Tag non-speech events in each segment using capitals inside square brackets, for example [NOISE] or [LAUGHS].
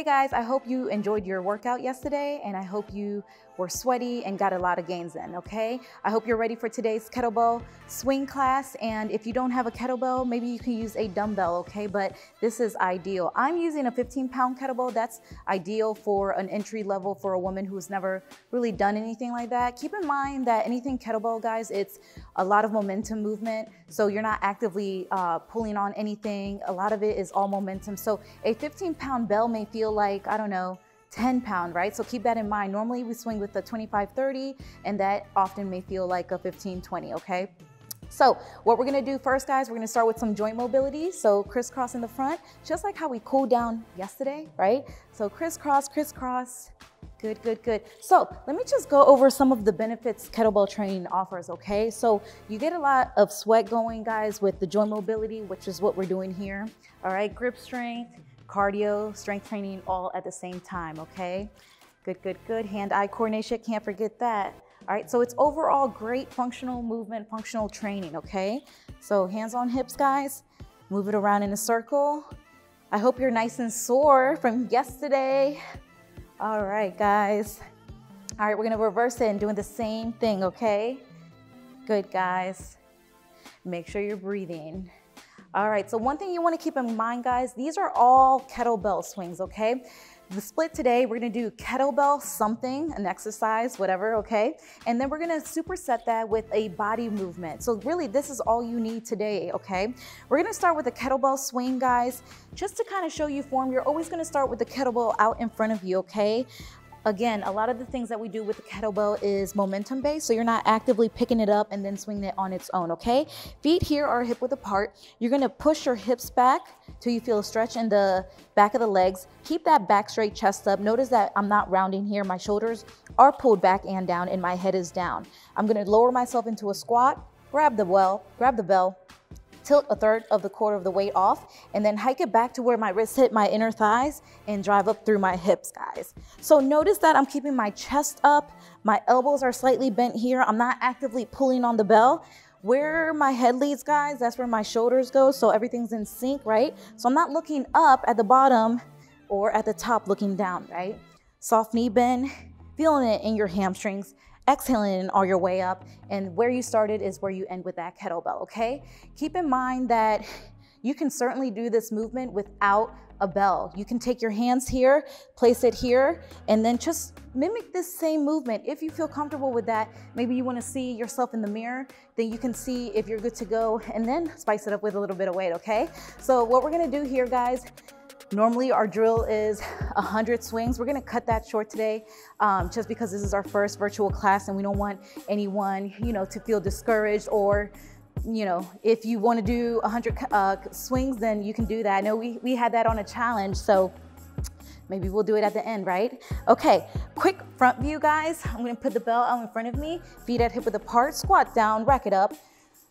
Hey guys, I hope you enjoyed your workout yesterday and I hope you were sweaty and got a lot of gains in, okay? I hope you're ready for today's kettlebell swing class. And if you don't have a kettlebell, maybe you can use a dumbbell, okay? But this is ideal. I'm using a 15 pound kettlebell. That's ideal for an entry level for a woman who's never really done anything like that. Keep in mind that anything kettlebell, guys, it's a lot of momentum movement. So you're not actively uh, pulling on anything. A lot of it is all momentum. So a 15 pound bell may feel like, I don't know, 10 pound, right? So keep that in mind. Normally we swing with the 25, 30, and that often may feel like a 15, 20, okay? So what we're gonna do first, guys, we're gonna start with some joint mobility. So crisscross in the front, just like how we cooled down yesterday, right? So crisscross, crisscross, Good, good, good. So let me just go over some of the benefits kettlebell training offers, okay? So you get a lot of sweat going, guys, with the joint mobility, which is what we're doing here. All right, grip strength, cardio, strength training all at the same time, okay? Good, good, good. Hand-eye coordination, can't forget that. All right, so it's overall great functional movement, functional training, okay? So hands on hips, guys. Move it around in a circle. I hope you're nice and sore from yesterday. All right, guys. All right, we're gonna reverse it and doing the same thing, okay? Good, guys. Make sure you're breathing. All right, so one thing you wanna keep in mind, guys, these are all kettlebell swings, okay? The split today, we're gonna do kettlebell something, an exercise, whatever, okay? And then we're gonna superset that with a body movement. So really, this is all you need today, okay? We're gonna start with a kettlebell swing, guys. Just to kind of show you form, you're always gonna start with the kettlebell out in front of you, okay? Again, a lot of the things that we do with the kettlebell is momentum based, so you're not actively picking it up and then swinging it on its own, okay? Feet here are hip width apart. You're gonna push your hips back till you feel a stretch in the back of the legs. Keep that back straight, chest up. Notice that I'm not rounding here. My shoulders are pulled back and down and my head is down. I'm gonna lower myself into a squat, grab the well, grab the bell, tilt a third of the quarter of the weight off, and then hike it back to where my wrists hit my inner thighs and drive up through my hips, guys. So notice that I'm keeping my chest up, my elbows are slightly bent here. I'm not actively pulling on the bell. Where my head leads, guys, that's where my shoulders go, so everything's in sync, right? So I'm not looking up at the bottom or at the top looking down, right? Soft knee bend, feeling it in your hamstrings, exhaling all your way up. And where you started is where you end with that kettlebell, okay? Keep in mind that you can certainly do this movement without a bell. You can take your hands here, place it here, and then just mimic this same movement. If you feel comfortable with that, maybe you wanna see yourself in the mirror, then you can see if you're good to go, and then spice it up with a little bit of weight, okay? So what we're gonna do here, guys, Normally our drill is 100 swings. We're gonna cut that short today um, just because this is our first virtual class and we don't want anyone, you know, to feel discouraged or you know, if you want to do 100 uh, swings, then you can do that. I know we, we had that on a challenge, so maybe we'll do it at the end, right? Okay, quick front view, guys. I'm gonna put the bell out in front of me, feet at hip width apart, squat down, rack it up,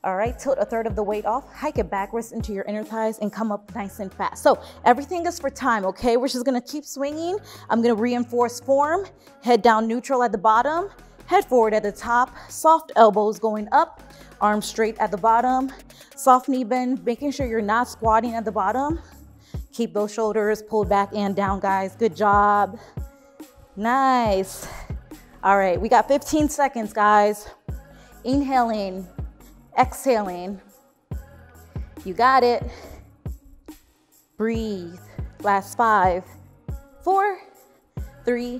all right, tilt a third of the weight off, hike it backwards into your inner thighs and come up nice and fast. So everything is for time, okay? We're just gonna keep swinging. I'm gonna reinforce form, head down neutral at the bottom, head forward at the top, soft elbows going up, arms straight at the bottom, soft knee bend, making sure you're not squatting at the bottom. Keep those shoulders pulled back and down, guys. Good job. Nice. All right, we got 15 seconds, guys. Inhaling, Exhaling. You got it. Breathe. Last five, four, three,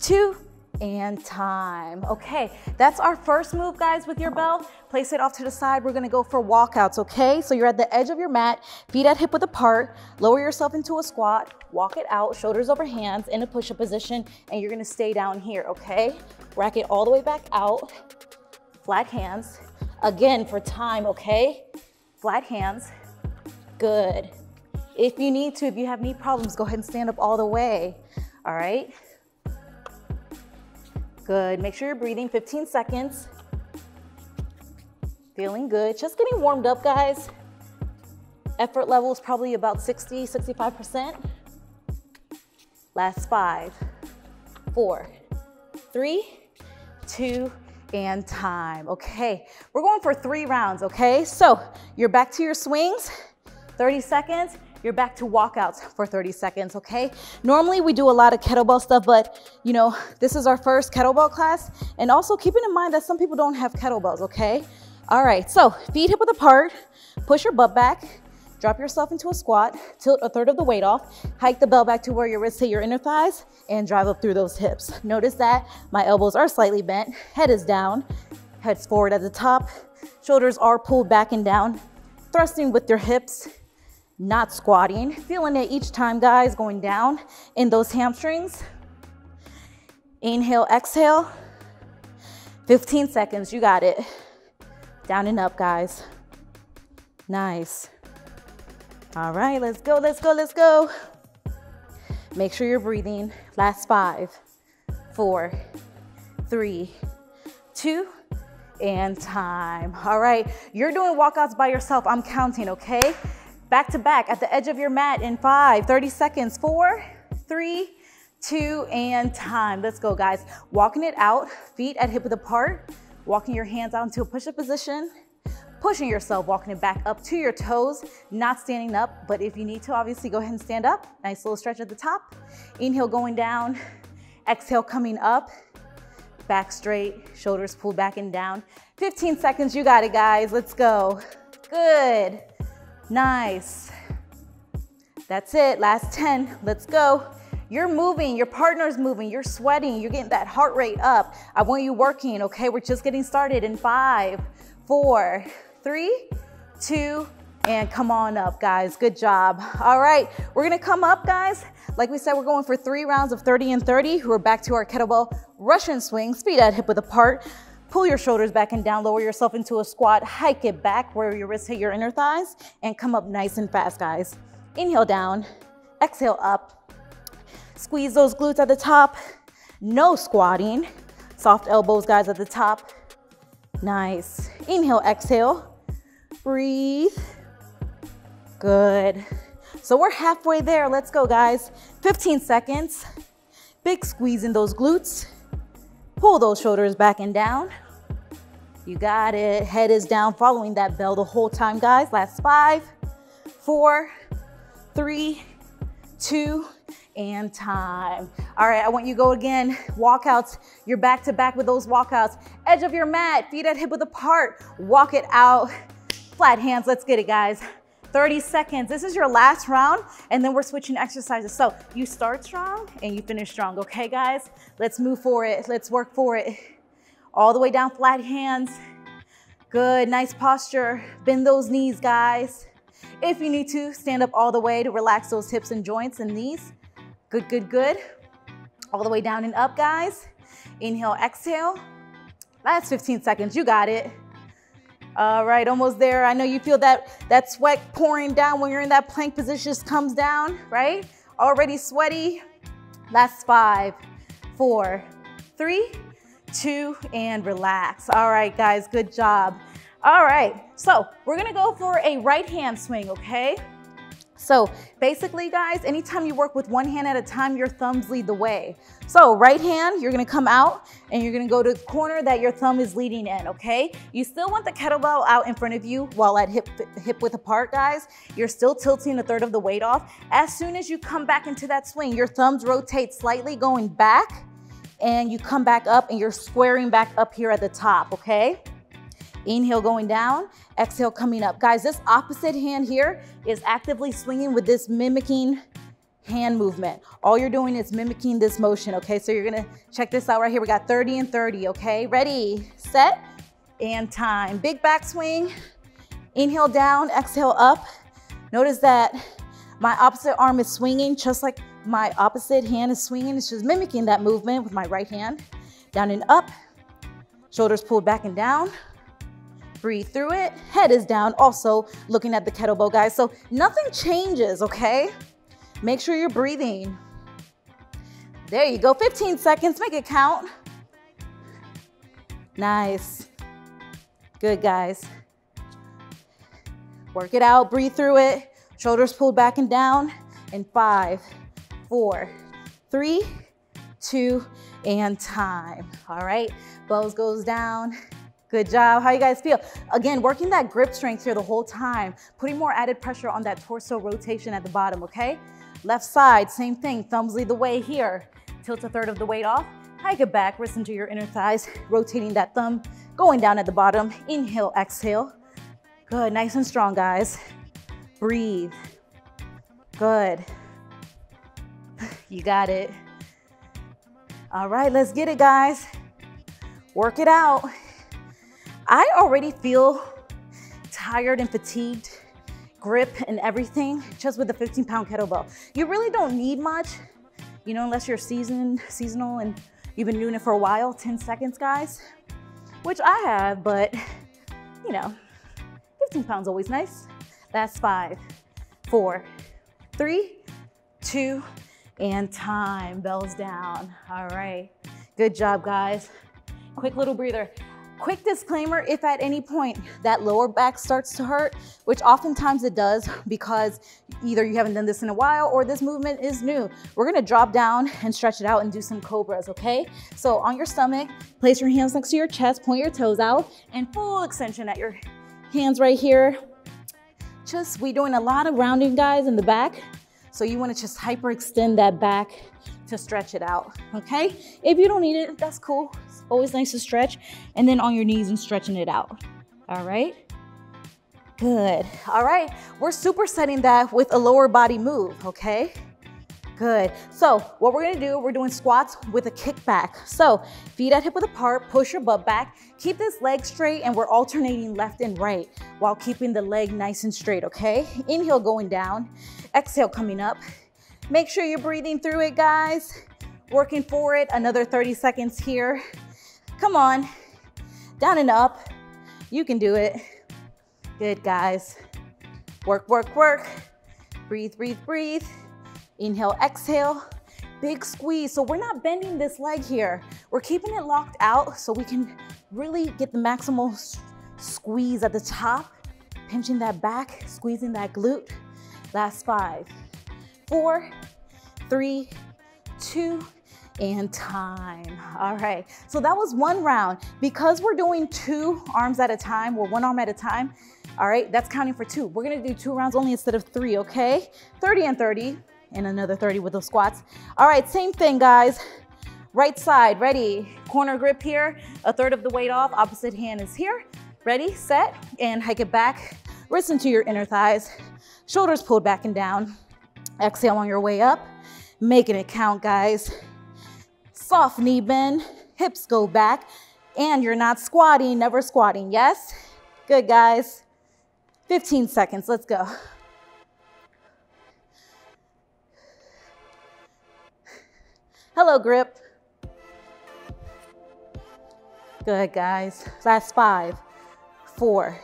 two, and time. Okay, that's our first move, guys, with your bell. Place it off to the side. We're gonna go for walkouts, okay? So you're at the edge of your mat, feet at hip width apart, lower yourself into a squat, walk it out, shoulders over hands in a push-up position, and you're gonna stay down here, okay? Rack it all the way back out, flat hands, Again, for time, okay? Flat hands. Good. If you need to, if you have knee problems, go ahead and stand up all the way. All right? Good. Make sure you're breathing 15 seconds. Feeling good. Just getting warmed up, guys. Effort level is probably about 60, 65%. Last five, four, three, two, and time. Okay, we're going for three rounds, okay? So you're back to your swings, 30 seconds, you're back to walkouts for 30 seconds, okay? Normally we do a lot of kettlebell stuff, but you know, this is our first kettlebell class. And also keeping in mind that some people don't have kettlebells, okay? All right, so feet hip width apart, push your butt back, drop yourself into a squat, tilt a third of the weight off, hike the bell back to where your wrists hit your inner thighs, and drive up through those hips. Notice that my elbows are slightly bent, head is down, heads forward at the top, shoulders are pulled back and down, thrusting with your hips, not squatting. Feeling it each time, guys, going down in those hamstrings. Inhale, exhale. 15 seconds, you got it. Down and up, guys. Nice. All right, let's go, let's go, let's go. Make sure you're breathing. Last five, four, three, two, and time. All right, you're doing walkouts by yourself. I'm counting, okay? Back to back at the edge of your mat in five, 30 seconds, four, three, two, and time. Let's go, guys. Walking it out, feet at hip width apart, walking your hands out into a push-up position, pushing yourself, walking it back up to your toes, not standing up, but if you need to, obviously go ahead and stand up. Nice little stretch at the top. Inhale going down, exhale coming up, back straight, shoulders pulled back and down. 15 seconds, you got it, guys. Let's go. Good. Nice. That's it, last 10, let's go. You're moving, your partner's moving, you're sweating, you're getting that heart rate up. I want you working, okay? We're just getting started in five, four, three, two, and come on up, guys. Good job. All right, we're gonna come up, guys. Like we said, we're going for three rounds of 30 and 30. We're back to our kettlebell Russian swing, speed at hip width apart. Pull your shoulders back and down, lower yourself into a squat, hike it back where your wrists hit your inner thighs, and come up nice and fast, guys. Inhale down, exhale up. Squeeze those glutes at the top. No squatting. Soft elbows, guys, at the top. Nice. Inhale, exhale. Breathe. Good. So we're halfway there. Let's go, guys. 15 seconds. Big squeeze in those glutes. Pull those shoulders back and down. You got it. Head is down, following that bell the whole time, guys. Last five, four, three, two, and time. All right, I want you to go again. Walkouts. You're back to back with those walkouts. Edge of your mat, feet at hip width apart. Walk it out. Flat hands. Let's get it, guys. 30 seconds. This is your last round, and then we're switching exercises. So you start strong and you finish strong, okay, guys? Let's move for it. Let's work for it. All the way down, flat hands. Good, nice posture. Bend those knees, guys. If you need to, stand up all the way to relax those hips and joints and knees. Good, good, good. All the way down and up, guys. Inhale, exhale. Last 15 seconds, you got it. All right, almost there. I know you feel that, that sweat pouring down when you're in that plank position just comes down, right? Already sweaty. Last five, four, three, two, and relax. All right, guys, good job. All right, so we're gonna go for a right hand swing, okay? So basically guys, anytime you work with one hand at a time, your thumbs lead the way. So right hand, you're gonna come out and you're gonna go to the corner that your thumb is leading in, okay? You still want the kettlebell out in front of you while at hip, hip width apart, guys. You're still tilting a third of the weight off. As soon as you come back into that swing, your thumbs rotate slightly going back and you come back up and you're squaring back up here at the top, okay? Inhale going down, exhale coming up. Guys, this opposite hand here is actively swinging with this mimicking hand movement. All you're doing is mimicking this motion, okay? So you're gonna check this out right here. We got 30 and 30, okay? Ready, set, and time. Big back swing. Inhale down, exhale up. Notice that my opposite arm is swinging just like my opposite hand is swinging. It's just mimicking that movement with my right hand. Down and up. Shoulders pulled back and down. Breathe through it. Head is down. Also looking at the kettlebell, guys. So nothing changes, okay? Make sure you're breathing. There you go. 15 seconds. Make it count. Nice. Good, guys. Work it out. Breathe through it. Shoulders pulled back and down. In five, four, three, two, and time. All right. Bells goes down. Good job. How you guys feel? Again, working that grip strength here the whole time, putting more added pressure on that torso rotation at the bottom, okay? Left side, same thing. Thumbs lead the way here. Tilt a third of the weight off. Hike it back, wrist into your inner thighs, rotating that thumb, going down at the bottom. Inhale, exhale. Good, nice and strong, guys. Breathe. Good. [LAUGHS] You got it. All right, let's get it, guys. Work it out. I already feel tired and fatigued, grip and everything, just with the 15 pound kettlebell. You really don't need much, you know, unless you're seasoned, seasonal and you've been doing it for a while, 10 seconds, guys, which I have, but you know, 15 pounds always nice. That's five, four, three, two, and time. Bells down. All right. Good job, guys. Quick little breather. Quick disclaimer, if at any point that lower back starts to hurt, which oftentimes it does because either you haven't done this in a while or this movement is new, we're gonna drop down and stretch it out and do some cobras, okay? So on your stomach, place your hands next to your chest, point your toes out, and full extension at your hands right here. Just, we're doing a lot of rounding, guys, in the back. So you wanna just hyperextend that back to stretch it out, okay? If you don't need it, that's cool. Always nice to stretch. And then on your knees and stretching it out, all right? Good, all right. We're supersetting that with a lower body move, okay? Good. So what we're gonna do, we're doing squats with a kickback. So feet at hip width apart, push your butt back, keep this leg straight, and we're alternating left and right while keeping the leg nice and straight, okay? Inhale going down, exhale coming up. Make sure you're breathing through it, guys. Working for it, another 30 seconds here. Come on, down and up. You can do it. Good, guys. Work, work, work. Breathe, breathe, breathe. Inhale, exhale, big squeeze. So we're not bending this leg here. We're keeping it locked out so we can really get the maximal squeeze at the top, pinching that back, squeezing that glute. Last five, four, three, two, and time. All right, so that was one round. Because we're doing two arms at a time, or one arm at a time, all right, that's counting for two. We're gonna do two rounds only instead of three, okay? 30 and 30, and another 30 with those squats. All right, same thing, guys. Right side, ready. Corner grip here, a third of the weight off, opposite hand is here. Ready, set, and hike it back. Wrist into your inner thighs. Shoulders pulled back and down. Exhale on your way up. Making it count, guys. Soft knee bend, hips go back, and you're not squatting, never squatting, yes? Good, guys. 15 seconds, let's go. Hello, grip. Good, guys. Last five, four,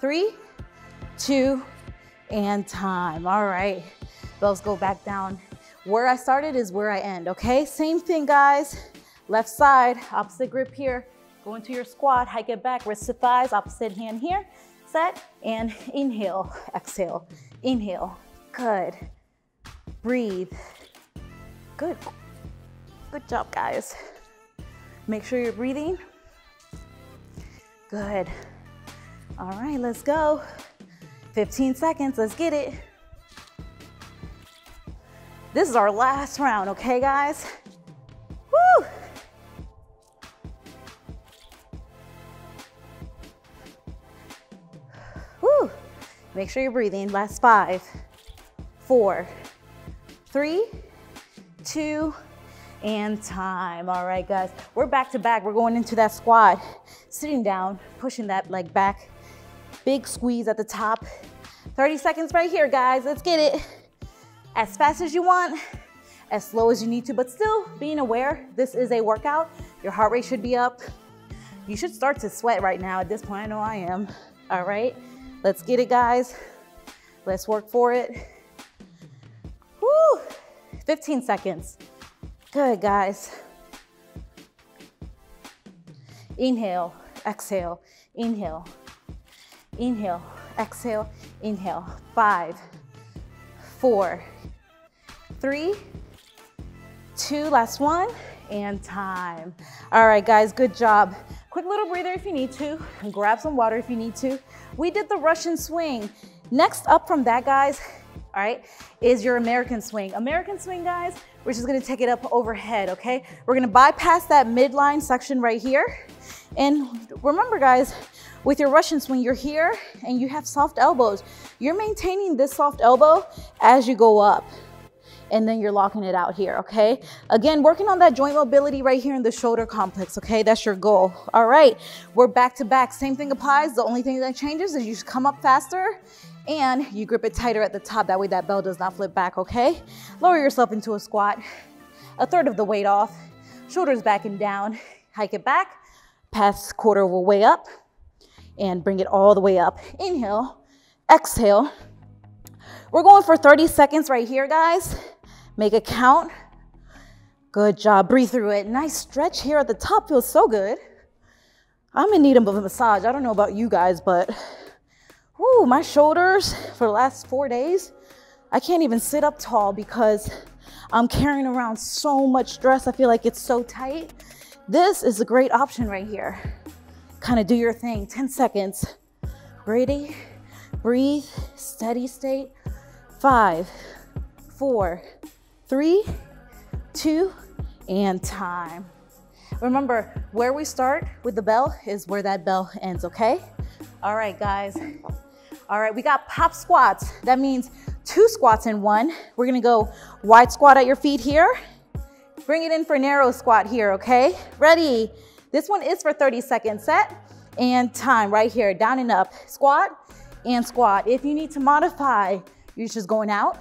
three, two, and time. All right, those go back down. Where I started is where I end, okay? Same thing, guys. Left side, opposite grip here. Go into your squat, hike it back, wrist to thighs, opposite hand here. Set, and inhale, exhale, inhale. Good. Breathe. Good. Good job, guys. Make sure you're breathing. Good. All right, let's go. 15 seconds, let's get it. This is our last round, okay, guys? Woo! Woo! Make sure you're breathing. Last five, four, three, two, and time. All right, guys, we're back to back. We're going into that squat, sitting down, pushing that leg back. Big squeeze at the top. 30 seconds right here, guys. Let's get it. As fast as you want, as slow as you need to, but still being aware this is a workout. Your heart rate should be up. You should start to sweat right now. At this point, I know I am. All right, let's get it, guys. Let's work for it. Woo! 15 seconds. Good, guys. Inhale, exhale, inhale, inhale, exhale, inhale. Five, four, three, two, last one, and time. All right, guys, good job. Quick little breather if you need to, grab some water if you need to. We did the Russian swing. Next up from that, guys, all right, is your American swing. American swing, guys, we're just gonna take it up overhead, okay? We're gonna bypass that midline section right here. And remember, guys, with your Russian when you're here and you have soft elbows. You're maintaining this soft elbow as you go up and then you're locking it out here, okay? Again, working on that joint mobility right here in the shoulder complex, okay? That's your goal. All right, we're back to back. Same thing applies. The only thing that changes is you come up faster and you grip it tighter at the top. That way that bell does not flip back, okay? Lower yourself into a squat, a third of the weight off, shoulders back and down, hike it back, pass quarter of a way up, and bring it all the way up. Inhale, exhale. We're going for 30 seconds right here, guys. Make a count. Good job. Breathe through it. Nice stretch here at the top. Feels so good. I'm in need of a massage. I don't know about you guys, but whoo, my shoulders for the last four days, I can't even sit up tall because I'm carrying around so much stress. I feel like it's so tight. This is a great option right here. Kind of do your thing. 10 seconds. Ready? Breathe. Steady state. Five, four, three, two, and time. Remember, where we start with the bell is where that bell ends, okay? All right, guys. All right, we got pop squats. That means two squats in one. We're gonna go wide squat at your feet here. Bring it in for narrow squat here, okay? Ready? This one is for 30 seconds. Set and time right here, down and up. Squat and squat. If you need to modify, you're just going out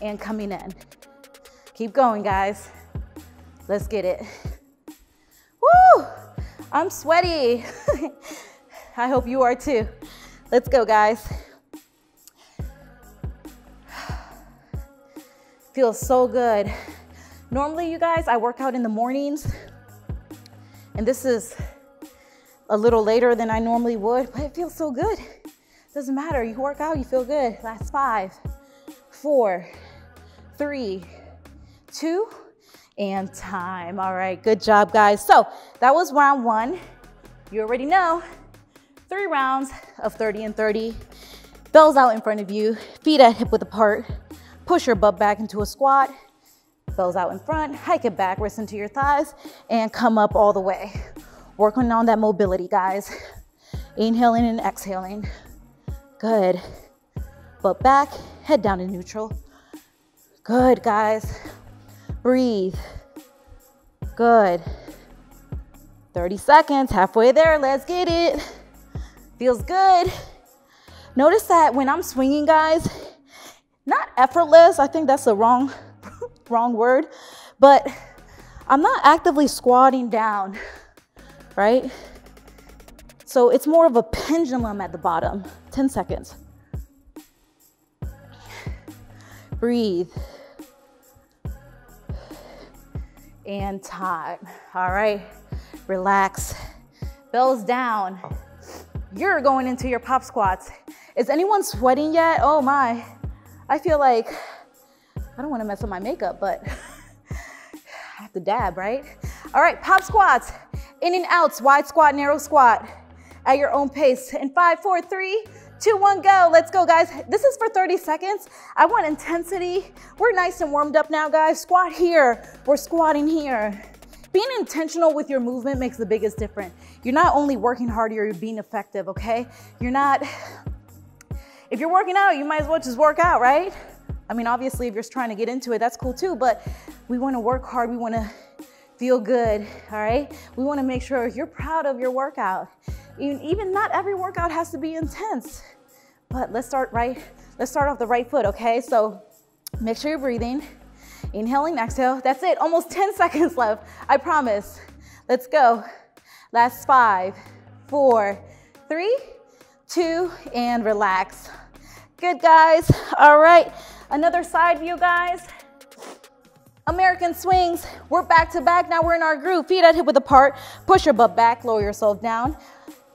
and coming in. Keep going, guys. Let's get it. Woo! I'm sweaty. [LAUGHS] I hope you are too. Let's go, guys. [SIGHS] Feels so good. Normally, you guys, I work out in the mornings, and this is a little later than I normally would, but it feels so good. Doesn't matter, you work out, you feel good. Last five, four, three, two, and time. All right, good job, guys. So that was round one. You already know, three rounds of 30 and 30. Bells out in front of you, feet at hip width apart. Push your butt back into a squat. Bells out in front, hike it back, wrist into your thighs, and come up all the way. Working on that mobility, guys. Inhaling and exhaling. Good. Butt back, head down to neutral. Good, guys. Breathe. Good. 30 seconds, halfway there, let's get it. Feels good. Notice that when I'm swinging, guys, not effortless, I think that's the wrong, wrong word, but I'm not actively squatting down, right? So it's more of a pendulum at the bottom. 10 seconds. Breathe. and time. All right, relax. Bells down. You're going into your pop squats. Is anyone sweating yet? Oh my. I feel like, I don't wanna mess up my makeup, but [LAUGHS] I have to dab, right? All right, pop squats. In and outs, wide squat, narrow squat at your own pace. In five, four, three, two, one, go. Let's go, guys. This is for 30 seconds. I want intensity. We're nice and warmed up now, guys. Squat here. We're squatting here. Being intentional with your movement makes the biggest difference. You're not only working harder, you're being effective, okay? You're not, if you're working out, you might as well just work out, right? I mean, obviously, if you're just trying to get into it, that's cool too, but we wanna work hard, we wanna feel good, all right? We wanna make sure you're proud of your workout. Even, even not every workout has to be intense, but let's start right, let's start off the right foot, okay? So make sure you're breathing, inhaling, exhale. That's it, almost [LAUGHS] 10 seconds left, I promise. Let's go. Last five, four, three, two, and relax. Good, guys. All right, another side view, guys. American swings, we're back to back. Now we're in our groove. Feet at hip width apart. Push your butt back, lower yourself down.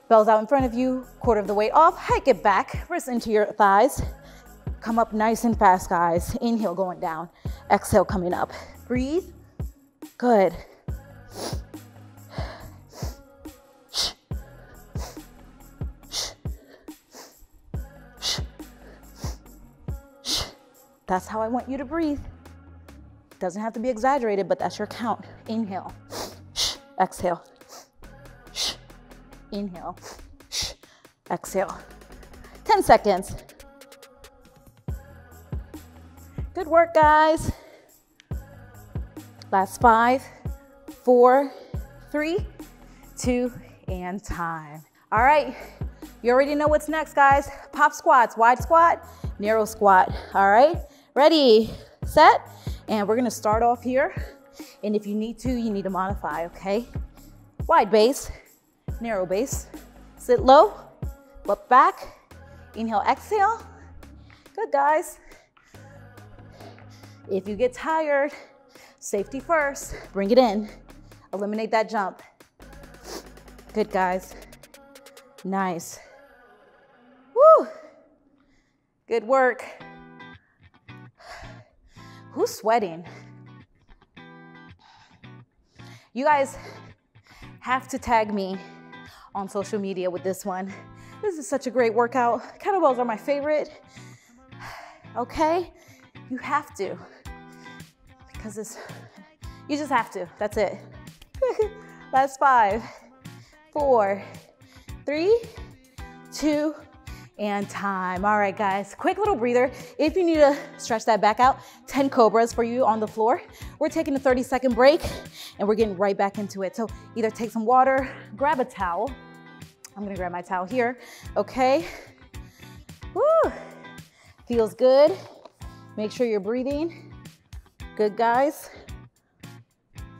Bells out in front of you, quarter of the weight off, hike it back, wrist into your thighs. Come up nice and fast, guys. Inhale, going down. Exhale, coming up. Breathe. Good. That's how I want you to breathe. Doesn't have to be exaggerated, but that's your count. Inhale, [SNIFFS] exhale, [SNIFFS] inhale, [SNIFFS] exhale. 10 seconds. Good work, guys. Last five, four, three, two, and time. All right, you already know what's next, guys. Pop squats, wide squat, narrow squat. All right, ready, set, and we're gonna start off here. And if you need to, you need to modify, okay? Wide base, narrow base. Sit low, look back, inhale, exhale. Good, guys. If you get tired, safety first, bring it in. Eliminate that jump. Good, guys. Nice. Woo! Good work. Who's sweating? You guys have to tag me on social media with this one. This is such a great workout. Kettlebells are my favorite. Okay? You have to. Because it's, you just have to. That's it. [LAUGHS] Last five, four, three, two, and time. All right, guys, quick little breather. If you need to stretch that back out, 10 cobras for you on the floor. We're taking a 30 second break and we're getting right back into it. So either take some water, grab a towel. I'm gonna grab my towel here, okay? Woo, feels good. Make sure you're breathing. Good, guys.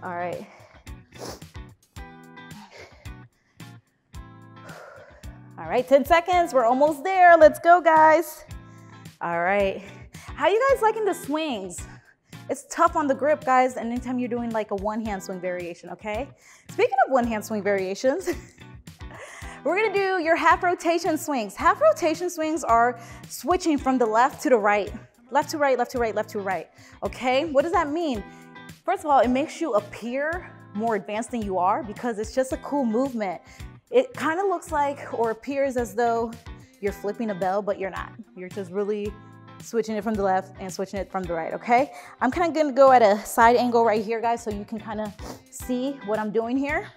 All right. All right, 10 seconds. We're almost there. Let's go, guys. All right. How you guys liking the swings? It's tough on the grip, guys, anytime you're doing like a one-hand swing variation, okay? Speaking of one-hand swing variations, [LAUGHS] we're gonna do your half rotation swings. Half rotation swings are switching from the left to the right. Left to right, left to right, left to right, okay? What does that mean? First of all, it makes you appear more advanced than you are because it's just a cool movement. It kind of looks like or appears as though you're flipping a bell, but you're not. You're just really switching it from the left and switching it from the right, okay? I'm kind of gonna go at a side angle right here, guys, so you can kind of see what I'm doing here.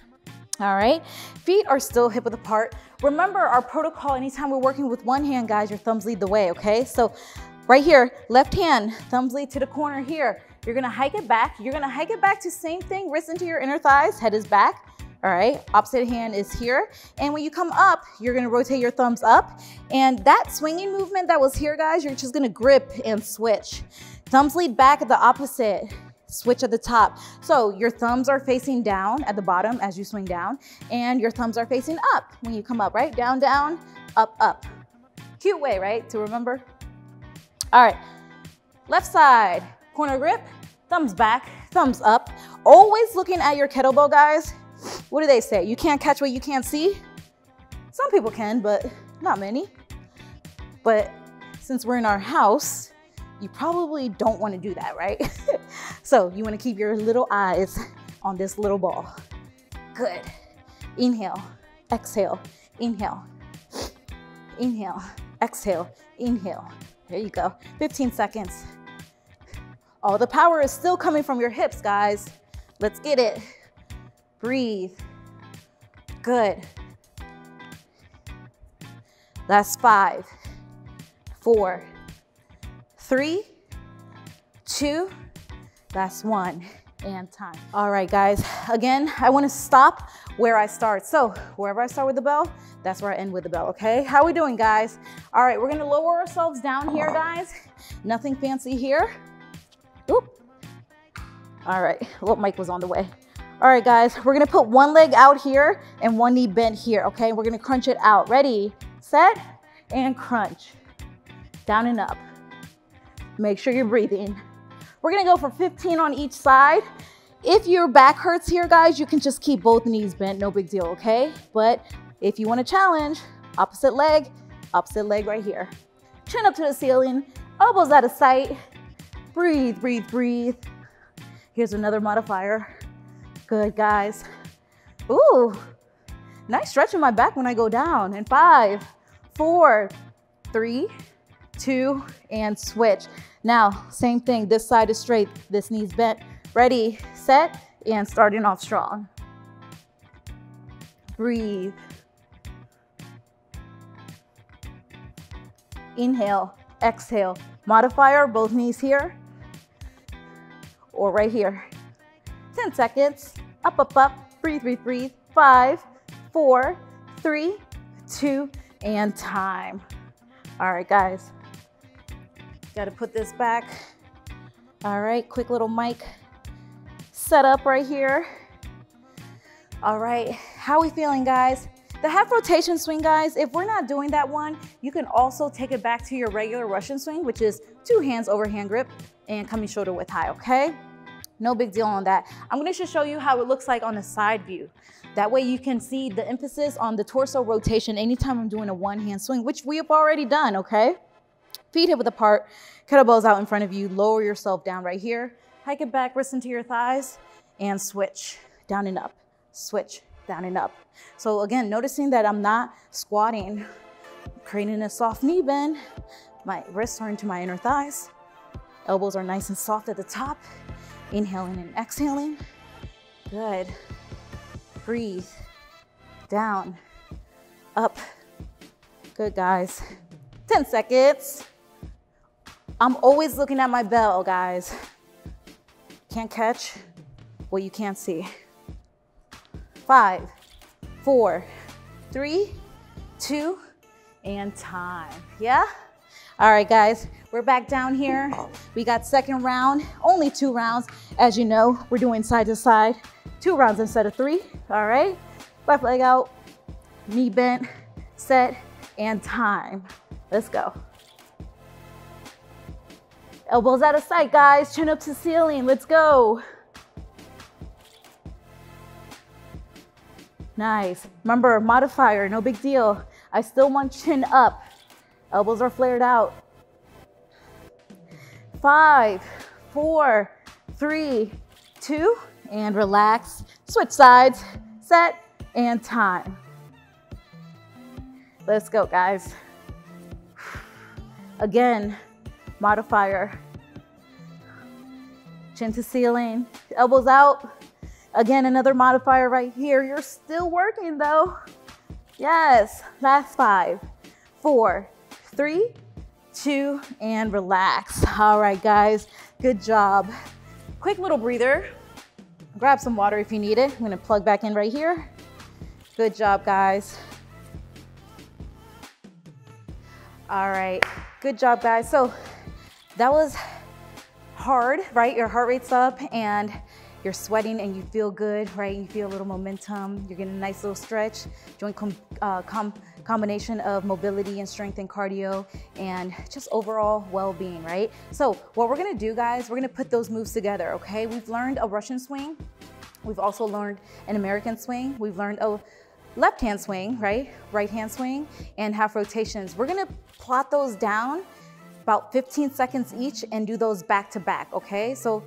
All right, feet are still hip width apart. Remember our protocol, anytime we're working with one hand, guys, your thumbs lead the way, okay? So right here, left hand, thumbs lead to the corner here. You're gonna hike it back. You're gonna hike it back to same thing, wrist into your inner thighs, head is back all right? Opposite hand is here. And when you come up, you're gonna rotate your thumbs up. And that swinging movement that was here, guys, you're just gonna grip and switch. Thumbs lead back at the opposite, switch at the top. So your thumbs are facing down at the bottom as you swing down, and your thumbs are facing up when you come up, right? Down, down, up, up. Cute way, right, to remember? All right, left side, corner grip, thumbs back, thumbs up. Always looking at your kettlebell, guys. What do they say? You can't catch what you can't see? Some people can, but not many. But since we're in our house, you probably don't want to do that, right? [LAUGHS] so you want to keep your little eyes on this little ball. Good. Inhale, exhale, inhale, inhale, exhale, inhale. There you go. 15 seconds. All the power is still coming from your hips, guys. Let's get it. Breathe. Good. Last five, four, three, two, last one, and time. All right, guys. Again, I wanna stop where I start. So wherever I start with the bell, that's where I end with the bell, okay? How we doing, guys? All right, we're gonna lower ourselves down here, guys. Nothing fancy here. Oop. All right, well, mic was on the way. All right, guys, we're gonna put one leg out here and one knee bent here, okay? We're gonna crunch it out. Ready, set, and crunch. Down and up. Make sure you're breathing. We're gonna go for 15 on each side. If your back hurts here, guys, you can just keep both knees bent, no big deal, okay? But if you wanna challenge, opposite leg, opposite leg right here. Chin up to the ceiling, elbows out of sight. Breathe, breathe, breathe. Here's another modifier. Good, guys. Ooh, nice stretch in my back when I go down. And five, four, three, two, and switch. Now, same thing, this side is straight, this knee's bent. Ready, set, and starting off strong. Breathe. Inhale, exhale. Modifier, both knees here or right here. 10 seconds. Up, up, up. Breathe, breathe, breathe. Five, four, three, two, and time. All right, guys. Got to put this back. All right, quick little mic set up right here. All right, how we feeling, guys? The half rotation swing, guys, if we're not doing that one, you can also take it back to your regular Russian swing, which is two hands over hand grip and coming shoulder width high, okay? No big deal on that. I'm gonna just show you how it looks like on the side view. That way you can see the emphasis on the torso rotation anytime I'm doing a one hand swing, which we have already done, okay? Feet hip width apart, kettlebells out in front of you, lower yourself down right here, hike it back, wrist into your thighs, and switch, down and up, switch, down and up. So again, noticing that I'm not squatting, creating a soft knee bend. My wrists are into my inner thighs. Elbows are nice and soft at the top. Inhaling and exhaling. Good. Breathe. Down. Up. Good, guys. 10 seconds. I'm always looking at my bell, guys. Can't catch what you can't see five, four, three, two, and time. Yeah? All right, guys, we're back down here. We got second round, only two rounds. As you know, we're doing side to side, two rounds instead of three. All right, left leg out, knee bent, set, and time. Let's go. Elbows out of sight, guys. Chin up to ceiling. Let's go. Nice. Remember, modifier, no big deal. I still want chin up. Elbows are flared out. Five, four, three, two, and relax. Switch sides, set, and time. Let's go, guys. Again, modifier. Chin to ceiling, elbows out, Again, another modifier right here. You're still working though. Yes, last five, four, three, two, and relax. All right, guys, good job. Quick little breather. Grab some water if you need it. I'm gonna plug back in right here. Good job, guys. All right, good job, guys. So that was hard, right? Your heart rate's up and you're sweating and you feel good, right? You feel a little momentum. You're getting a nice little stretch. Joint com uh, com combination of mobility and strength and cardio and just overall well-being, right? So what we're gonna do, guys, we're gonna put those moves together, okay? We've learned a Russian swing. We've also learned an American swing. We've learned a left hand swing, right? Right hand swing and half rotations. We're gonna plot those down about 15 seconds each and do those back to back, okay? So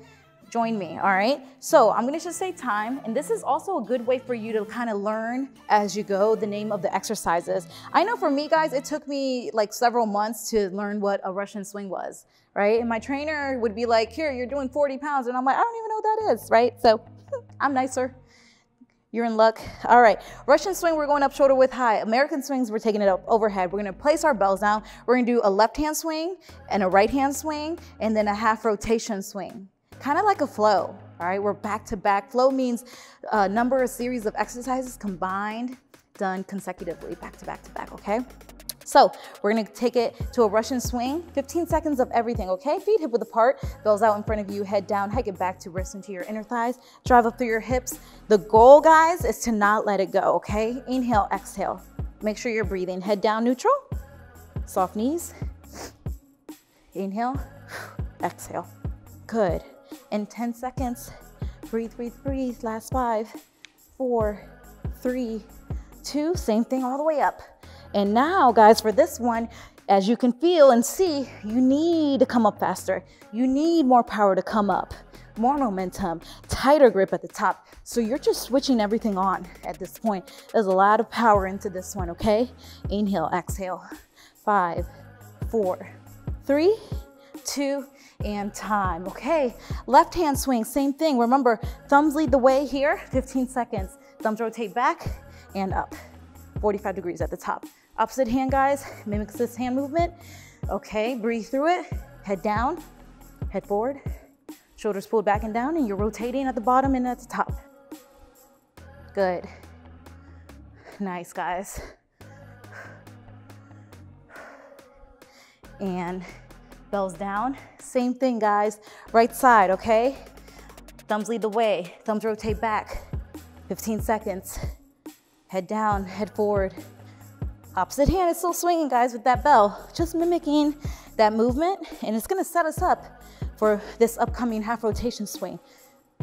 join me, all right? So I'm gonna just say time, and this is also a good way for you to kind of learn as you go the name of the exercises. I know for me, guys, it took me like several months to learn what a Russian swing was, right? And my trainer would be like, here, you're doing 40 pounds, and I'm like, I don't even know what that is, right? So [LAUGHS] I'm nicer. You're in luck. All right, Russian swing, we're going up shoulder width high. American swings, we're taking it up overhead. We're gonna place our bells down. We're gonna do a left hand swing and a right hand swing, and then a half rotation swing kind of like a flow. All right, we're back to back. Flow means a number, a series of exercises combined, done consecutively, back to back to back, okay? So we're gonna take it to a Russian swing, 15 seconds of everything, okay? Feet hip width apart, bells out in front of you, head down, hike it back to wrist into your inner thighs, drive up through your hips. The goal, guys, is to not let it go, okay? Inhale, exhale. Make sure you're breathing. Head down, neutral, soft knees. Inhale, exhale. Good in 10 seconds. Breathe, breathe, breathe. Last five, four, three, two. Same thing all the way up. And now, guys, for this one, as you can feel and see, you need to come up faster. You need more power to come up, more momentum, tighter grip at the top. So you're just switching everything on at this point. There's a lot of power into this one, okay? Inhale, exhale. Five, four, three, two, and time. Okay, left hand swing, same thing. Remember, thumbs lead the way here, 15 seconds. Thumbs rotate back and up, 45 degrees at the top. Opposite hand, guys, mimics this hand movement. Okay, breathe through it. Head down, head forward, shoulders pulled back and down, and you're rotating at the bottom and at the top. Good. Nice, guys. And bells down. Same thing, guys. Right side, okay? Thumbs lead the way. Thumbs rotate back. 15 seconds. Head down, head forward. Opposite hand is still swinging, guys, with that bell. Just mimicking that movement, and it's gonna set us up for this upcoming half rotation swing.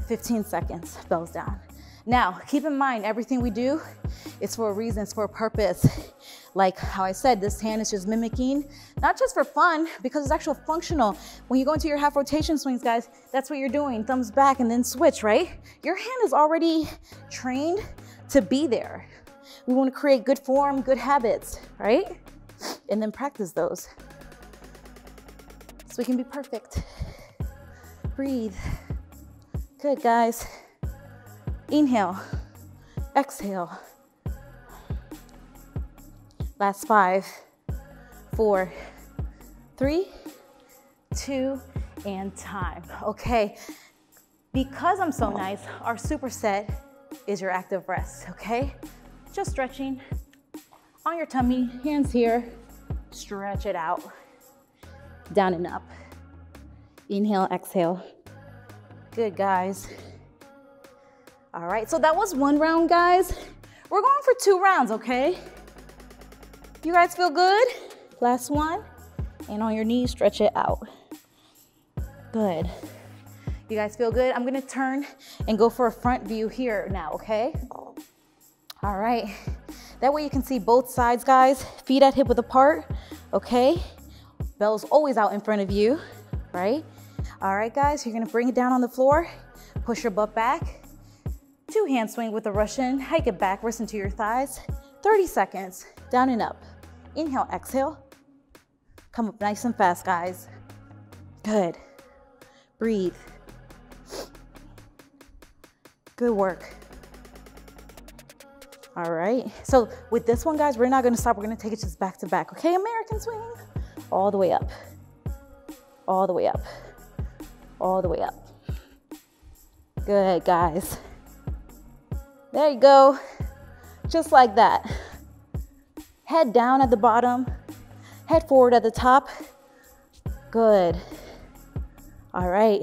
15 seconds, bells down. Now, keep in mind, everything we do is for a reason, it's for a purpose. Like how I said, this hand is just mimicking, not just for fun, because it's actual functional. When you go into your half rotation swings, guys, that's what you're doing. Thumbs back and then switch, right? Your hand is already trained to be there. We wanna create good form, good habits, right? And then practice those. So we can be perfect. Breathe. Good, guys. Inhale, exhale. Last five, four, three, two, and time. Okay, because I'm so nice, our superset is your active rest, okay? Just stretching on your tummy, hands here, stretch it out, down and up. Inhale, exhale. Good, guys. All right, so that was one round, guys. We're going for two rounds, okay? You guys feel good? Last one. And on your knees, stretch it out. Good. You guys feel good? I'm gonna turn and go for a front view here now, okay? All right. That way you can see both sides, guys. Feet at hip width apart, okay? Bell's always out in front of you, right? All right, guys, you're gonna bring it down on the floor, push your butt back, Two hand swing with the Russian, hike it backwards into your thighs. 30 seconds, down and up. Inhale, exhale. Come up nice and fast, guys. Good. Breathe. Good work. All right, so with this one, guys, we're not gonna stop. We're gonna take it just back to back, okay? American swing, all the way up, all the way up, all the way up. Good, guys. There you go. Just like that. Head down at the bottom, head forward at the top. Good. All right.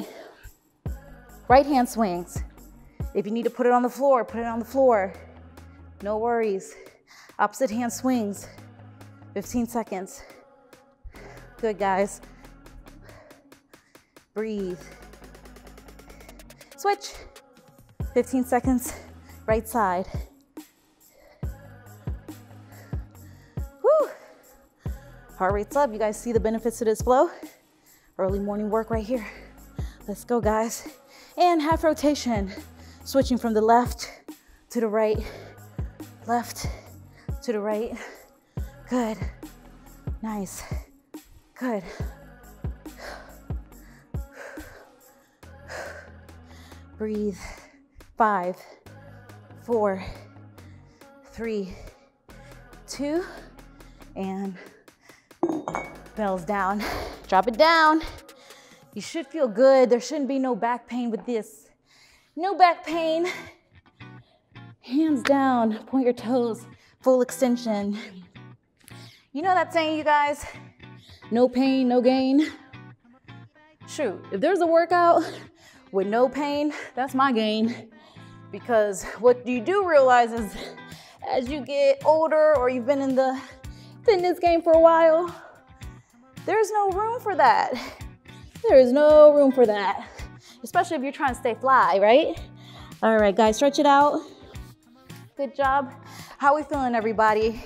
Right hand swings. If you need to put it on the floor, put it on the floor. No worries. Opposite hand swings. 15 seconds. Good, guys. Breathe. Switch. 15 seconds right side. Woo! Heart rate's up. You guys see the benefits of this flow? Early morning work right here. Let's go, guys. And half rotation. Switching from the left to the right, left to the right. Good. Nice. Good. Breathe. Five four, three, two, and bells down. Drop it down. You should feel good. There shouldn't be no back pain with this. No back pain. Hands down, point your toes, full extension. You know that saying, you guys? No pain, no gain. Shoot, if there's a workout with no pain, that's my gain because what you do realize is as you get older or you've been in the fitness game for a while, there's no room for that. There is no room for that, especially if you're trying to stay fly, right? All right, guys, stretch it out. Good job. How we feeling, everybody?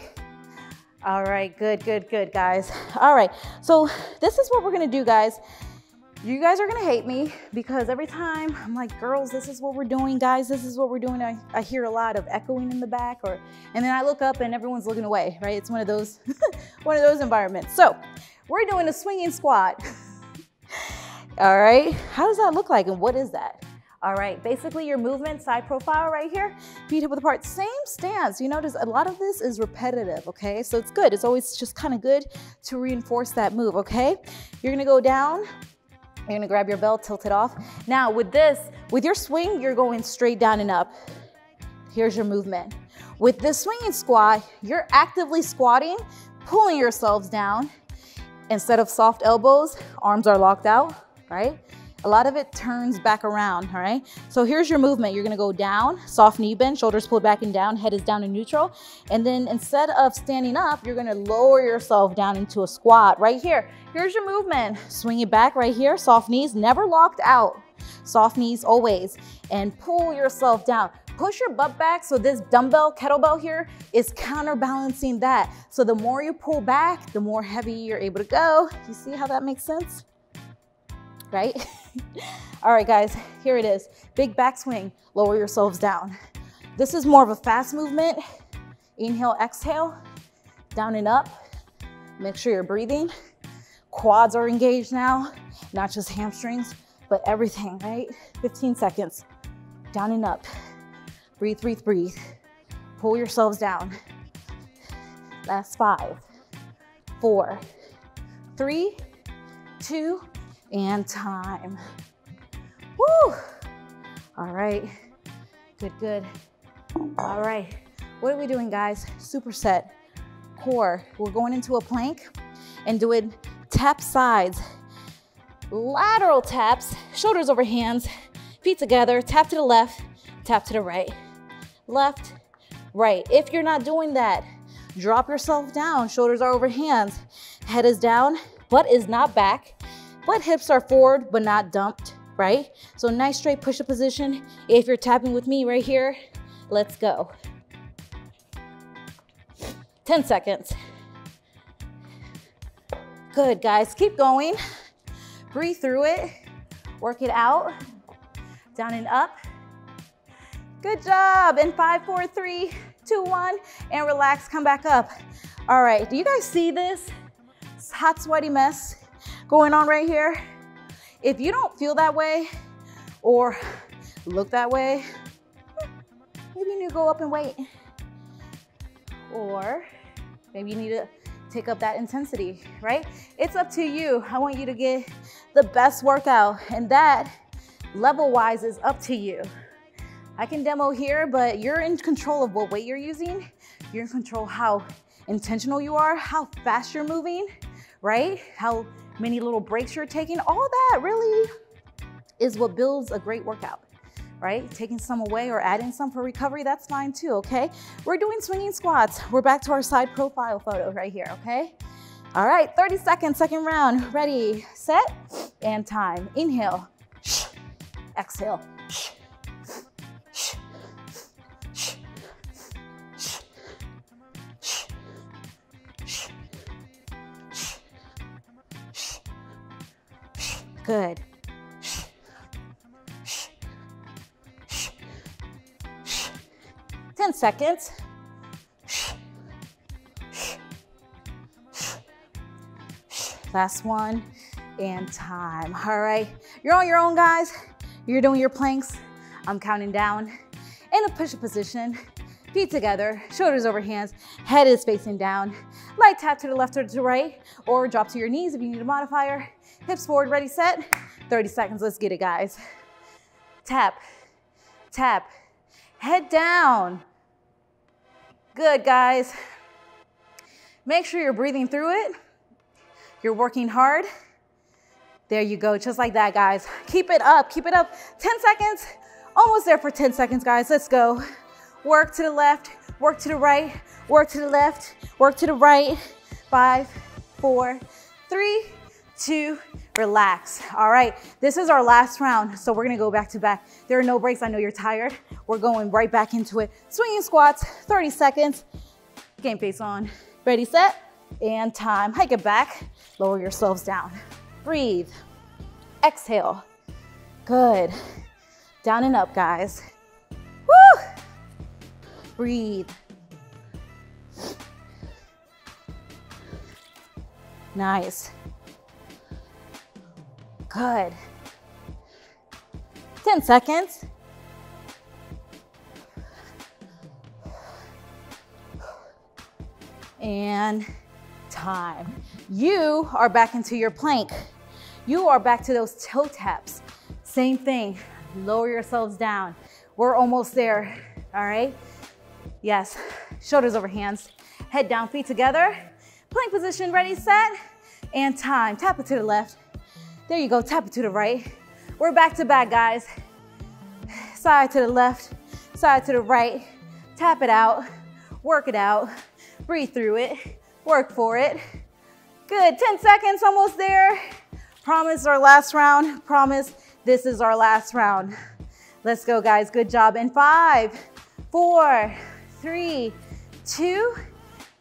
All right, good, good, good, guys. All right, so this is what we're gonna do, guys. You guys are gonna hate me because every time I'm like, girls, this is what we're doing, guys, this is what we're doing. I, I hear a lot of echoing in the back or, and then I look up and everyone's looking away, right? It's one of those, [LAUGHS] one of those environments. So We're doing a swinging squat. [LAUGHS] All right, how does that look like and what is that? All right, basically your movement, side profile right here, feet hip width apart, same stance. You notice a lot of this is repetitive, okay? So it's good, it's always just kind of good to reinforce that move, okay? You're gonna go down, you're gonna grab your belt, tilt it off. Now with this, with your swing, you're going straight down and up. Here's your movement. With this swinging squat, you're actively squatting, pulling yourselves down. Instead of soft elbows, arms are locked out, right? A lot of it turns back around, all right? So here's your movement. You're gonna go down, soft knee bend, shoulders pulled back and down, head is down in neutral. And then instead of standing up, you're gonna lower yourself down into a squat right here. Here's your movement. Swing it back right here, soft knees, never locked out. Soft knees always. And pull yourself down. Push your butt back so this dumbbell, kettlebell here is counterbalancing that. So the more you pull back, the more heavy you're able to go. You see how that makes sense? Right? [LAUGHS] All right, guys, here it is. Big backswing, lower yourselves down. This is more of a fast movement. Inhale, exhale, down and up. Make sure you're breathing. Quads are engaged now, not just hamstrings, but everything, right? 15 seconds, down and up. Breathe, breathe, breathe. Pull yourselves down. Last five, four, three, two, and time. Woo! All right, good, good. All right, what are we doing, guys? Superset, core. We're going into a plank and doing tap sides, lateral taps, shoulders over hands, feet together, tap to the left, tap to the right, left, right. If you're not doing that, drop yourself down, shoulders are over hands, head is down, butt is not back, butt hips are forward but not dumped right? So nice straight push-up position. If you're tapping with me right here, let's go. 10 seconds. Good, guys, keep going. Breathe through it, work it out, down and up. Good job, in five, four, three, two, one, and relax, come back up. All right, do you guys see this? hot, sweaty mess going on right here? If you don't feel that way or look that way, maybe you need to go up and wait. Or maybe you need to take up that intensity, right? It's up to you. I want you to get the best workout and that level wise is up to you. I can demo here, but you're in control of what weight you're using. You're in control how intentional you are, how fast you're moving, right? How many little breaks you're taking, all that really is what builds a great workout right? Taking some away or adding some for recovery, that's fine too, okay? We're doing swinging squats. We're back to our side profile photo right here, okay? All right, 30 seconds, second round. Ready, set, and time. Inhale, [SNIFFS] exhale. [SNIFFS] Good. 10 seconds. Last one and time. All right, you're on your own, guys. You're doing your planks. I'm counting down in a push-up position. Feet together, shoulders over hands, head is facing down. Light tap to the left or to the right, or drop to your knees if you need a modifier. Hips forward, ready, set. 30 seconds, let's get it, guys. Tap, tap, head down. Good, guys. Make sure you're breathing through it. You're working hard. There you go, just like that, guys. Keep it up, keep it up. 10 seconds, almost there for 10 seconds, guys. Let's go. Work to the left, work to the right, work to the left, work to the right. Five, four, three, two, relax. All right, this is our last round, so we're gonna go back to back. There are no breaks, I know you're tired. We're going right back into it. Swinging squats, 30 seconds. Game face on. Ready, set, and time. Hike it back, lower yourselves down. Breathe, exhale. Good. Down and up, guys. Woo! Breathe. Nice. Good. 10 seconds. And time. You are back into your plank. You are back to those toe taps. Same thing, lower yourselves down. We're almost there, all right? Yes, shoulders over hands, head down, feet together. Plank position, ready, set, and time. Tap it to the left. There you go, tap it to the right. We're back to back, guys. Side to the left, side to the right. Tap it out, work it out, breathe through it, work for it. Good, 10 seconds, almost there. Promise our last round, promise this is our last round. Let's go, guys, good job. In five, four, three, two,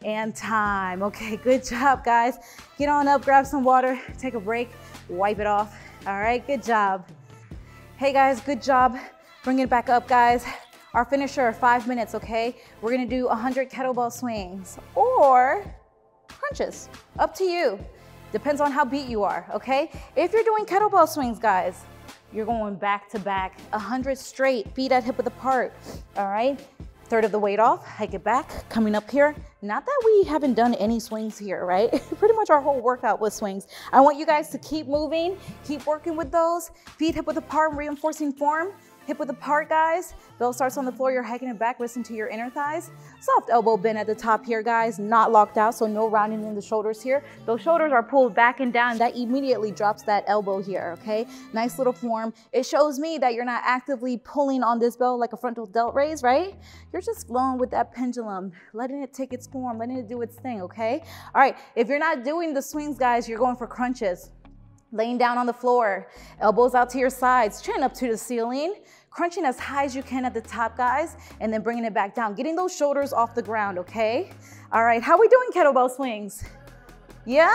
and time. Okay, good job, guys. Get on up, grab some water, take a break, wipe it off. All right, good job. Hey guys, good job. Bring it back up, guys. Our finisher, five minutes, okay? We're gonna do 100 kettlebell swings or crunches, up to you. Depends on how beat you are, okay? If you're doing kettlebell swings, guys, you're going back to back, 100 straight, feet at hip width apart, all right? Third of the weight off, hike it back, coming up here. Not that we haven't done any swings here, right? [LAUGHS] Pretty much our whole workout was swings. I want you guys to keep moving, keep working with those. Feet hip width apart, reinforcing form. Hip width apart, guys. Bell starts on the floor, you're hiking it back, listen to your inner thighs. Soft elbow bend at the top here, guys. Not locked out, so no rounding in the shoulders here. Those shoulders are pulled back and down. That immediately drops that elbow here, okay? Nice little form. It shows me that you're not actively pulling on this bell like a frontal delt raise, right? You're just flowing with that pendulum, letting it take its form, letting it do its thing, okay? All right, if you're not doing the swings, guys, you're going for crunches. Laying down on the floor, elbows out to your sides, chin up to the ceiling crunching as high as you can at the top, guys, and then bringing it back down. Getting those shoulders off the ground, okay? All right, how we doing kettlebell swings? Yeah?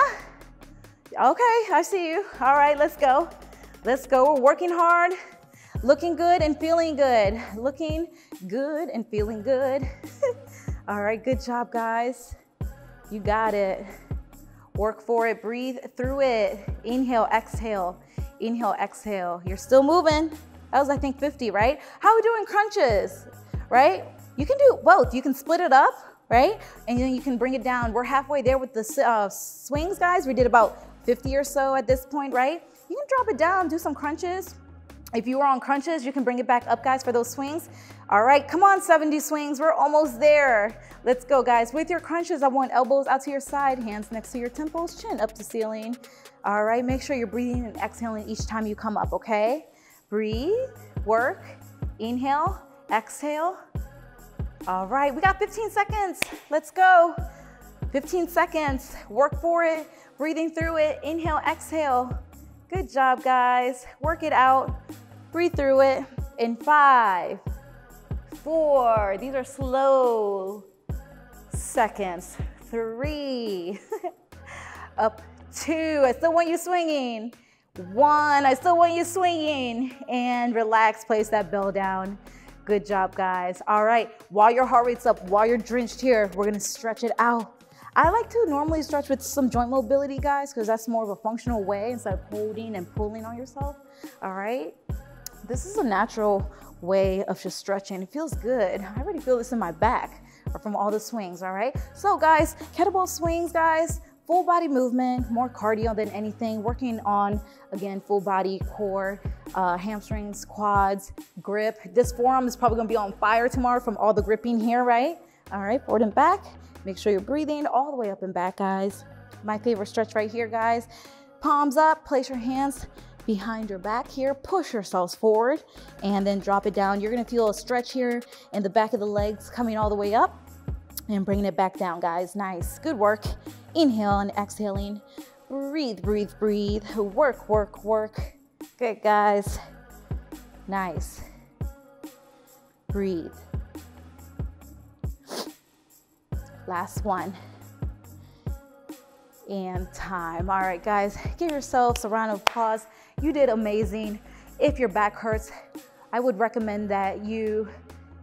Okay, I see you. All right, let's go. Let's go, we're working hard, looking good and feeling good. Looking good and feeling good. [LAUGHS] All right, good job, guys. You got it. Work for it, breathe through it. Inhale, exhale, inhale, exhale. You're still moving. That was, I think, 50, right? How are we doing crunches, right? You can do both. You can split it up, right? And then you can bring it down. We're halfway there with the uh, swings, guys. We did about 50 or so at this point, right? You can drop it down, do some crunches. If you were on crunches, you can bring it back up, guys, for those swings. All right, come on, 70 swings. We're almost there. Let's go, guys. With your crunches, I want elbows out to your side, hands next to your temples, chin up to ceiling. All right, make sure you're breathing and exhaling each time you come up, okay? Breathe, work, inhale, exhale. All right, we got 15 seconds. Let's go. 15 seconds, work for it, breathing through it. Inhale, exhale. Good job, guys. Work it out, breathe through it. In five, four, these are slow seconds. Three, [LAUGHS] up two. I still want you swinging. One, I still want you swinging. And relax, place that bell down. Good job, guys. All right, while your heart rate's up, while you're drenched here, we're gonna stretch it out. I like to normally stretch with some joint mobility, guys, because that's more of a functional way instead of holding and pulling on yourself. All right, this is a natural way of just stretching. It feels good. I already feel this in my back from all the swings, all right? So guys, kettlebell swings, guys, full body movement, more cardio than anything, working on, again, full body, core, uh, hamstrings, quads, grip. This forearm is probably gonna be on fire tomorrow from all the gripping here, right? All right, forward and back. Make sure you're breathing all the way up and back, guys. My favorite stretch right here, guys. Palms up, place your hands behind your back here. Push yourselves forward and then drop it down. You're gonna feel a stretch here in the back of the legs coming all the way up and bringing it back down, guys. Nice, good work. Inhale and exhaling. Breathe, breathe, breathe. Work, work, work. Good, guys. Nice. Breathe. Last one. And time. All right, guys, give yourselves a round of applause. You did amazing. If your back hurts, I would recommend that you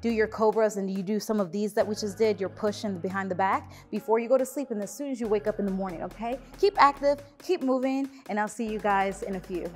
do your cobras and you do some of these that we just did, your push and behind the back before you go to sleep and as soon as you wake up in the morning, okay? Keep active, keep moving, and I'll see you guys in a few.